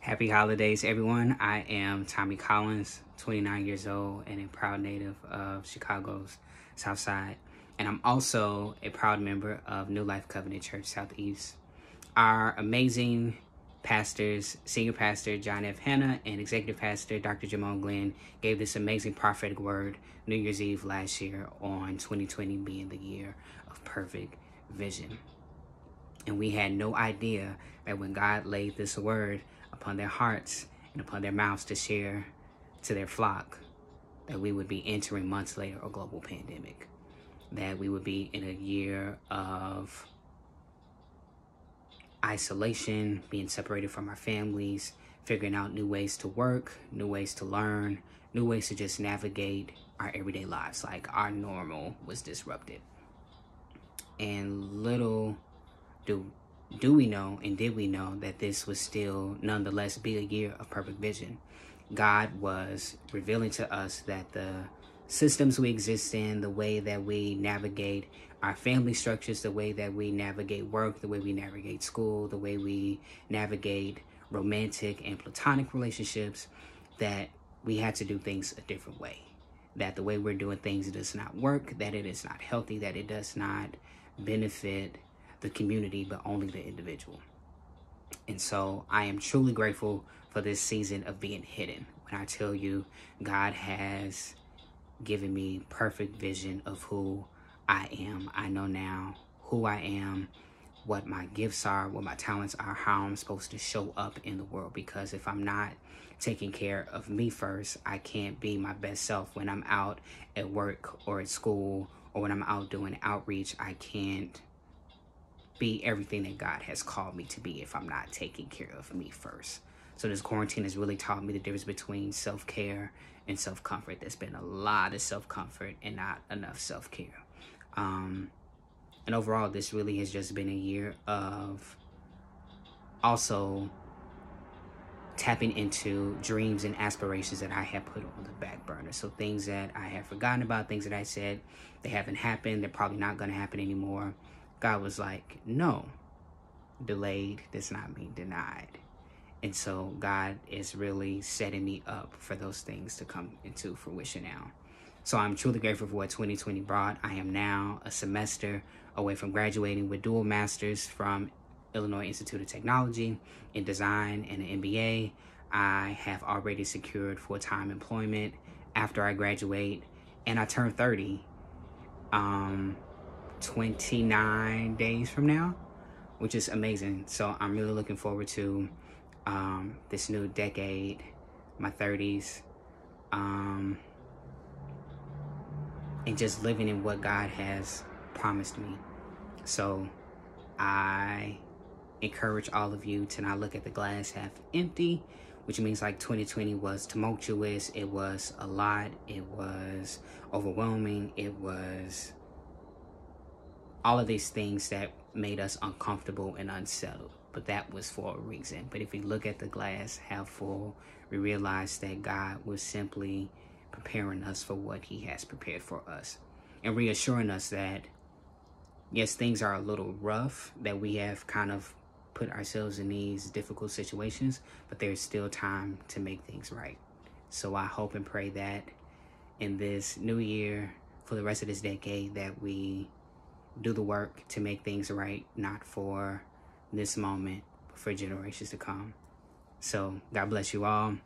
Happy holidays, everyone. I am Tommy Collins, 29 years old, and a proud native of Chicago's South Side. And I'm also a proud member of New Life Covenant Church Southeast. Our amazing pastors, senior pastor John F. Hannah and executive pastor Dr. Jamon Glenn gave this amazing prophetic word New Year's Eve last year on 2020 being the year of perfect vision. And we had no idea that when God laid this word upon their hearts and upon their mouths to share to their flock, that we would be entering months later a global pandemic. That we would be in a year of isolation, being separated from our families, figuring out new ways to work, new ways to learn, new ways to just navigate our everyday lives. Like our normal was disrupted. And little do do we know and did we know that this was still nonetheless be a year of perfect vision? God was revealing to us that the systems we exist in, the way that we navigate our family structures, the way that we navigate work, the way we navigate school, the way we navigate romantic and platonic relationships, that we had to do things a different way. That the way we're doing things does not work, that it is not healthy, that it does not benefit the community, but only the individual. And so I am truly grateful for this season of being hidden. When I tell you, God has given me perfect vision of who I am. I know now who I am, what my gifts are, what my talents are, how I'm supposed to show up in the world. Because if I'm not taking care of me first, I can't be my best self when I'm out at work or at school or when I'm out doing outreach. I can't be everything that God has called me to be if I'm not taking care of me first. So this quarantine has really taught me the difference between self-care and self-comfort. There's been a lot of self-comfort and not enough self-care. Um, and overall, this really has just been a year of also tapping into dreams and aspirations that I had put on the back burner. So things that I had forgotten about, things that I said they haven't happened, they're probably not going to happen anymore. God was like, no, delayed does not mean denied. And so God is really setting me up for those things to come into fruition now. So I'm truly grateful for what 2020 brought. I am now a semester away from graduating with dual masters from Illinois Institute of Technology in design and an MBA. I have already secured full-time employment after I graduate and I turn 30 um 29 days from now, which is amazing. So I'm really looking forward to um, this new decade, my 30s, um, and just living in what God has promised me. So I encourage all of you to not look at the glass half empty, which means like 2020 was tumultuous, it was a lot, it was overwhelming, it was all of these things that made us uncomfortable and unsettled but that was for a reason. But if we look at the glass half full, we realize that God was simply preparing us for what He has prepared for us and reassuring us that, yes, things are a little rough, that we have kind of put ourselves in these difficult situations, but there's still time to make things right. So I hope and pray that in this new year, for the rest of this decade, that we do the work to make things right, not for this moment but for generations to come. So God bless you all.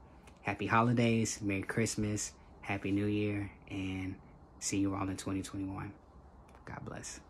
Happy holidays, Merry Christmas, Happy New Year, and see you all in 2021. God bless.